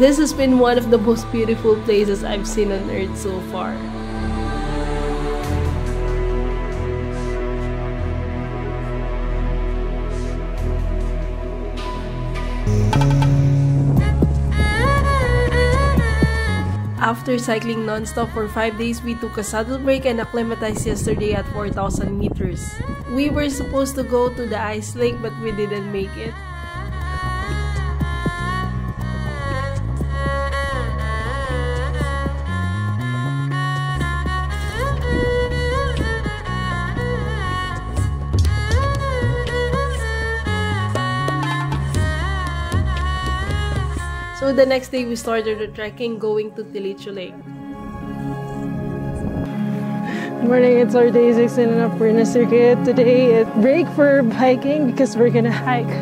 This has been one of the most beautiful places I've seen on earth so far. After cycling non-stop for 5 days, we took a saddle break and acclimatized yesterday at 4,000 meters. We were supposed to go to the ice lake but we didn't make it. So the next day we started the trekking going to Tilicho Lake. Good morning, it's our day 6 in Annapurna Circuit. Today it's break for hiking because we're gonna hike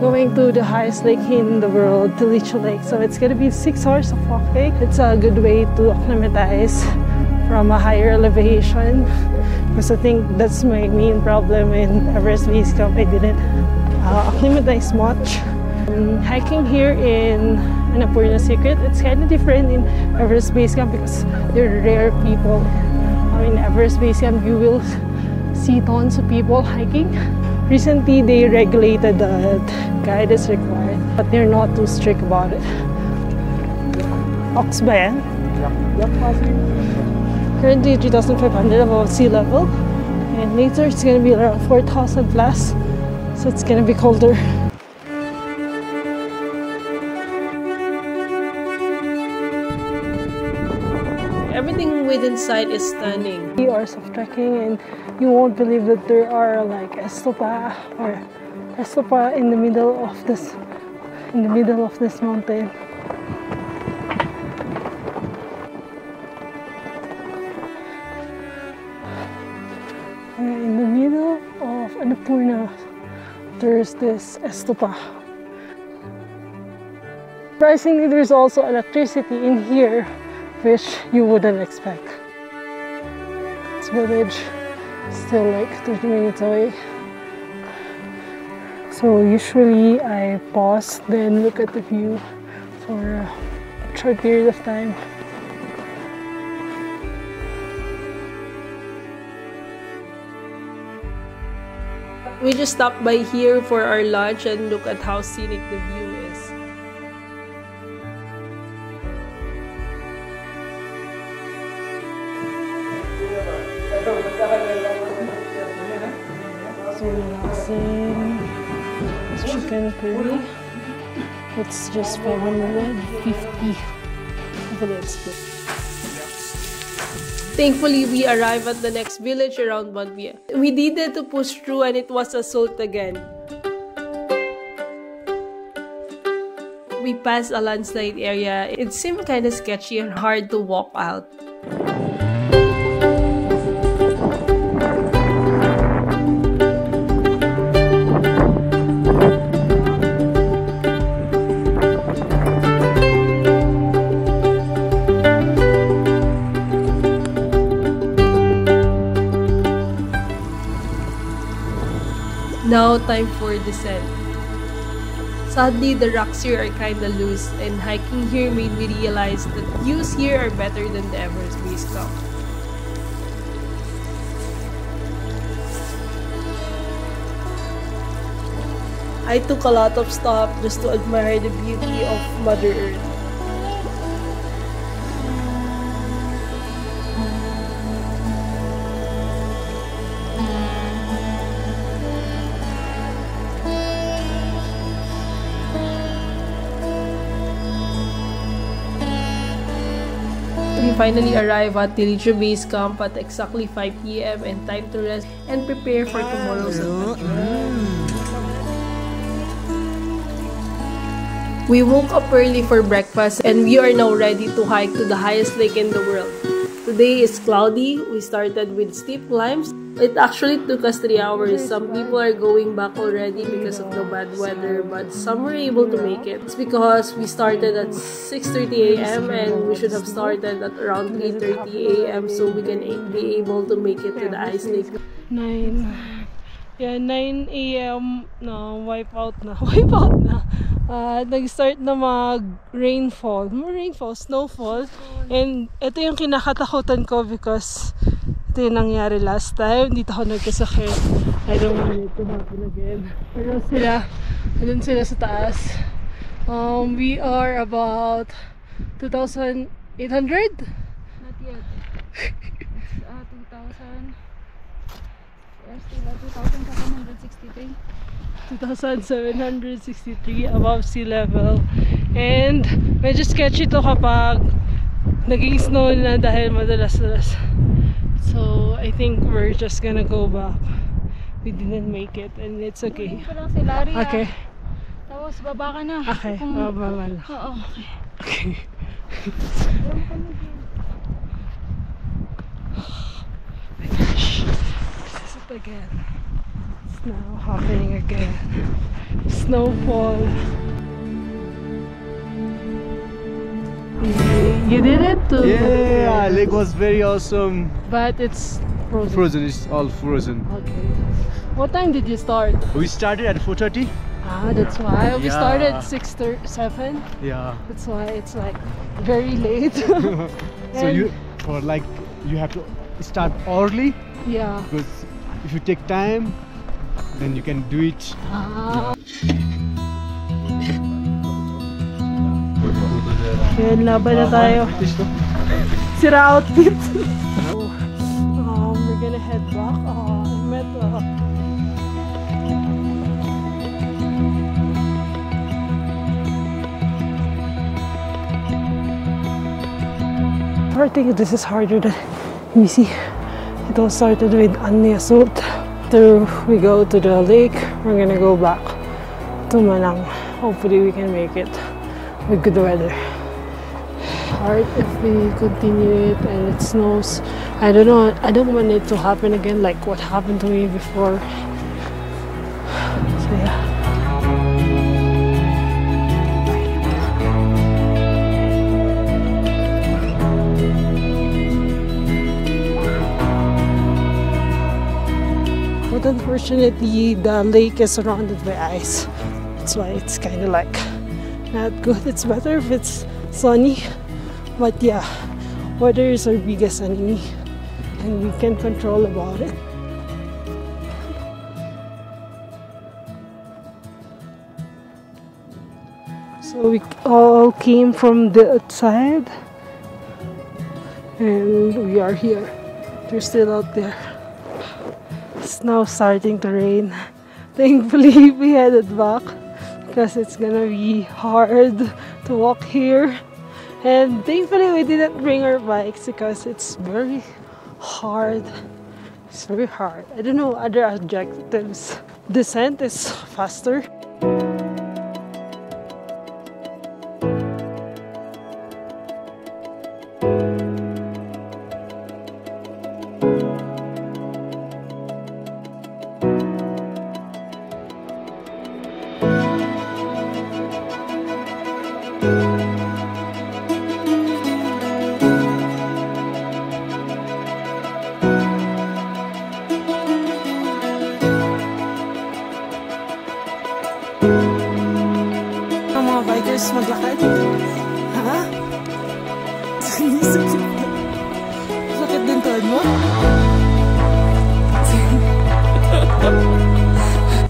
going to the highest lake in the world, Tilicho Lake. So it's gonna be 6 hours of walking. It's a good way to acclimatize from a higher elevation because I think that's my main problem in Everest Base Camp. I didn't uh, acclimatize much. Um, hiking here in Annapurna Circuit. It's kind of different in Everest Base Camp because there are rare people. Uh, I mean, Everest Base Camp, you will see tons of people hiking. Recently, they regulated that guide is required, but they're not too strict about it. Ox ba yan? Currently 3,500 above sea level, and later it's gonna be around 4,000 plus, so it's gonna be colder. Within sight is stunning. Three hours of trekking, and you won't believe that there are like estupa or estupa in the middle of this in the middle of this mountain. And in the middle of Annapurna, there's this estupa. Surprisingly, there's also electricity in here, which you wouldn't expect. This village is still like 30 minutes away. So usually I pause, then look at the view for a short period of time. We just stopped by here for our lunch and look at how scenic the view So relaxing. It's chicken curry. It's just 550. Hopefully it's good. Thankfully, we arrived at the next village around Bonbia. We needed to push through and it was assault again. We passed a landslide area. It seemed kind of sketchy and hard to walk out. Time for descent. Sadly, the rocks here are kinda loose, and hiking here made me realize that views here are better than the Everest Base Camp. I took a lot of stop just to admire the beauty of Mother Earth. Finally arrive at Tilicho Base Camp at exactly 5 p.m. and time to rest and prepare for tomorrow's adventure. We woke up early for breakfast and we are now ready to hike to the highest lake in the world. Today is cloudy. We started with steep climbs. It actually took us 3 hours. Some people are going back already because of the bad weather, but some were able to make it. It's because we started at 6.30 a.m. and we should have started at around 3.30 a.m. so we can be able to make it to the ice lake. 9. Yeah, 9 a.m. na wipe out na. Wipe out na. uh, nag-start na mag-rainfall. Hmm, rainfall, snowfall. And ito yung kinakatakutan ko because ito yung nangyari last time. Dito ako nagkasakit. I don't want it to happen again. Pero sila, andun sila sa taas. Um, we are about 2,800? Not yet. It's uh, 2,000. There's still 2,700. 2063 2,763 above sea level. And medyo sketchy to kapag naging snow na dahil madalas-dalas. So I think we're just gonna go back. We didn't make it and it's okay. Ah. okay. Tapos baba ka na. Okay Kung... baba na. Okay. Okay. Oh my gosh. This is it again. Now happening again. Snowfall. You did it too. Yeah, lake was very awesome. But it's frozen. Frozen, it's all frozen. Okay. What time did you start? We started at 4:30. Ah, that's why. We Yeah. started 6 7. Yeah. That's why it's like very late. So you for like you have to start early Yeah. because if you take time, then you can do it. Ah. Yan, laban na tayo. Sira outfit. um, we're gonna head back. Uh, I met uh, I think this is harder than see. It all started with Anya Salt. After we go to the lake, we're gonna go back to Manang. Hopefully we can make it with good weather. Hard if we continue it and it snows. I don't know. I don't want it to happen again like what happened to me before. Unfortunately, the lake is surrounded by ice. That's why it's kind of like not good. It's better if it's sunny. But yeah, weather is our biggest enemy, and we can control about it. So we all came from the outside, and we are here. They're still out there. Now starting to rain. Thankfully, we headed back because it's gonna be hard to walk here. And thankfully, we didn't bring our bikes because it's very hard. It's very hard. I don't know other adjectives. Descent is faster.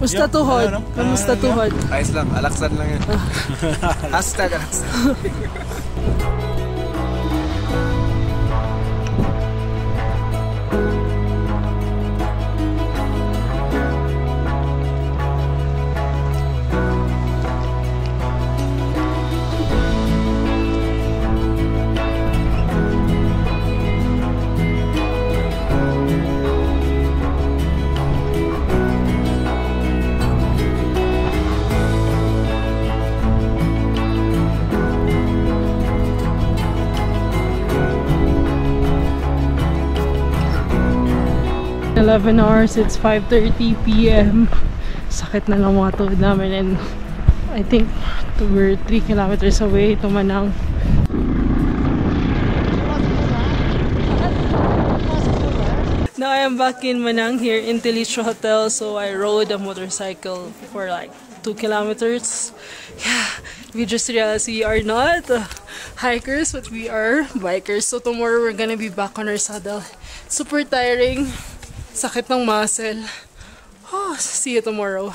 Musta tuhod? Kamusta tuhod? Ayos lang, alaksan lang yun. Hashtag alaksan. Eleven hours, it's 5.30 p.m. Sakit na ng mga tuhod namin and I think we're 3 kilometers away to Manang. Now I am back in Manang here in Telicho Hotel. So I rode a motorcycle for like two kilometers. Yeah, we just realized we are not uh, hikers, but we are bikers. So tomorrow we're gonna be back on our saddle. Super tiring. Sakit ng muscle. Oh, see you tomorrow.